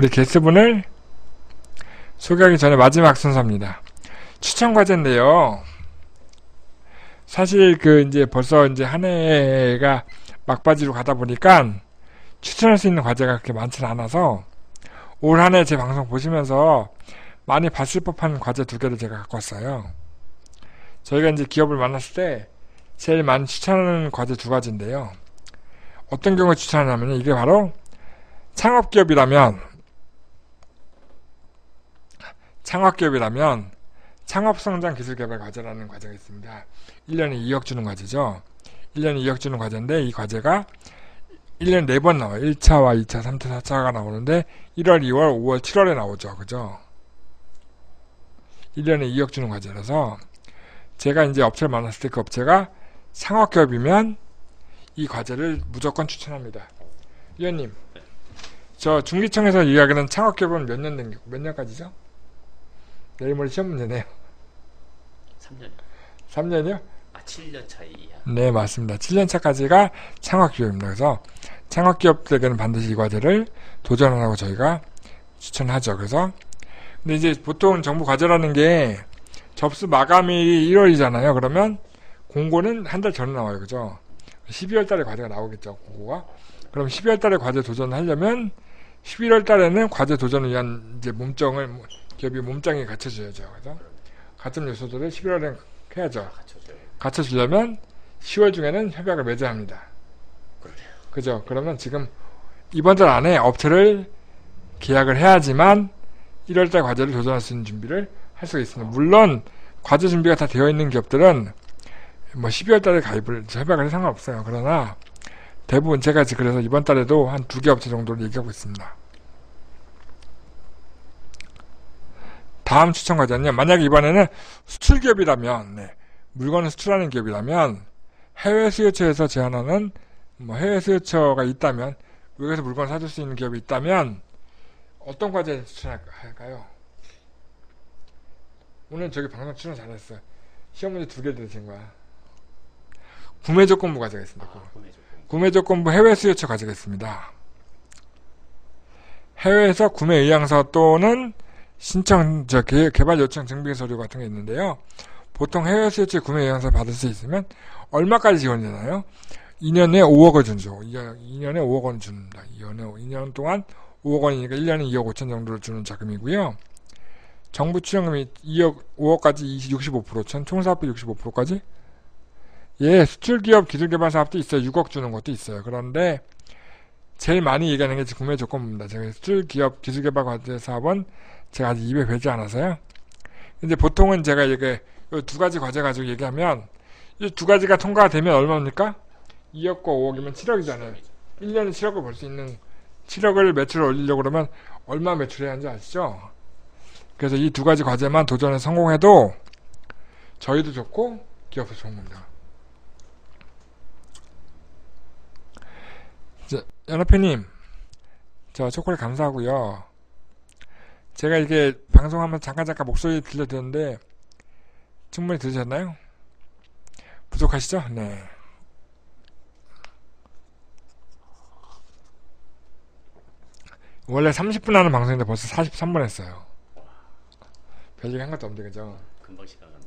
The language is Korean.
우리 게스트분을 소개하기 전에 마지막 순서입니다. 추천 과제인데요. 사실 그 이제 벌써 이제 한 해가 막바지로 가다 보니까 추천할 수 있는 과제가 그렇게 많지는 않아서 올 한 해 제 방송 보시면서 많이 봤을 법한 과제 두 개를 제가 갖고 왔어요. 저희가 이제 기업을 만났을 때 제일 많이 추천하는 과제 두 가지인데요. 어떤 경우에 추천하냐면 이게 바로 창업기업이라면 창업기업이라면 창업성장 기술개발 과제라는 과제가 있습니다. 1년에 2억 주는 과제죠. 1년에 2억 주는 과제인데 이 과제가 1년에 4번 나와요. 1차와 2차, 3차, 4차가 나오는데 1월, 2월, 5월, 7월에 나오죠. 그죠? 1년에 2억 주는 과제라서 제가 이제 업체를 만났을 때 그 업체가 창업기업이면 이 과제를 무조건 추천합니다. 위원님, 저 중기청에서 이야기하는 창업기업은 몇 년 된, 몇 년까지죠? 내일 모레 시험 문제네요. 3년. 3년이요? 아, 7년 차이야. 네, 맞습니다. 7년 차까지가 창업기업입니다. 그래서 창업기업들에게는 반드시 이 과제를 도전하라고 저희가 추천하죠. 그래서 근데 이제 보통 정부 과제라는 게 접수 마감일이 1월이잖아요. 그러면 공고는 한 달 전에 나와요. 그죠? 12월 달에 과제가 나오겠죠. 공고가. 그럼 12월 달에 과제 도전하려면 11월 달에는 과제 도전을 위한 이제 몸정을 기업이 몸짱에 갖춰줘야죠. 그래서 가점 요소들을 11월에 해야죠. 갖춰주려면 10월 중에는 협약을 맺어야 합니다. 그죠? 그러면 지금 이번 달 안에 업체를 계약을 해야지만 1월달 과제를 도전할 수 있는 준비를 할 수가 있습니다. 물론 과제 준비가 다 되어 있는 기업들은 뭐 12월 달에 가입을 협약을 해도 상관없어요. 그러나 대부분 제가 그래서 이번 달에도 한 두 개 업체 정도를 얘기하고 있습니다. 다음 추천 과제는요. 만약에 이번에는 수출 기업이라면 네, 물건을 수출하는 기업이라면 해외 수요처에서 제한하는 뭐 해외 수요처가 있다면 외국에서 물건을 사줄 수 있는 기업이 있다면 어떤 과제 추천할까요? 오늘 저기 방송 출연 잘했어요. 시험 문제 두 개 들으신 거야. 구매 조건부 과제가 있습니다. 아, 구매 조건. 구매 조건부 해외 수요처 가지고 있습니다. 해외에서 구매 의향서 또는 신청, 저 개, 개발 요청 증빙 서류 같은 게 있는데요. 보통 해외 수요처 구매 의향서 받을 수 있으면 얼마까지 지원이 되나요? 2년에 5억을 준죠. 2년에 5억 원 줍니다. 2년에, 2년 동안 5억 원이니까 1년에 2억 5천 정도를 주는 자금이고요. 정부 출연금이 2억, 5억까지 65%, 전 총사업비 65%까지 예, 수출기업 기술개발 사업도 있어요. 6억 주는 것도 있어요. 그런데 제일 많이 얘기하는 게 구매 조건부입니다. 제가 수출기업 기술개발 과제 사업은 제가 아직 입에 배지 않아서요. 근데 보통은 제가 이게 이두 가지 과제 가지고 얘기하면 이 두 가지가 통과가 되면 얼마입니까? 2억과 5억이면 7억이잖아요. 1년에 7억을 벌 수 있는 7억을 매출을 올리려고 그러면 얼마 매출해야 하는지 아시죠? 그래서 이 두 가지 과제만 도전에 성공해도 저희도 좋고 기업도 좋은 겁니다. 자, 연합회님, 저 초콜릿 감사하고요. 제가 이게 방송하면 잠깐 잠깐 목소리 들려드렸는데 충분히 들으셨나요? 부족하시죠? 네. 원래 30분 하는 방송인데 벌써 43분 했어요. 별얘기 한 것도 없는데 그죠? 금방 시간 갔네.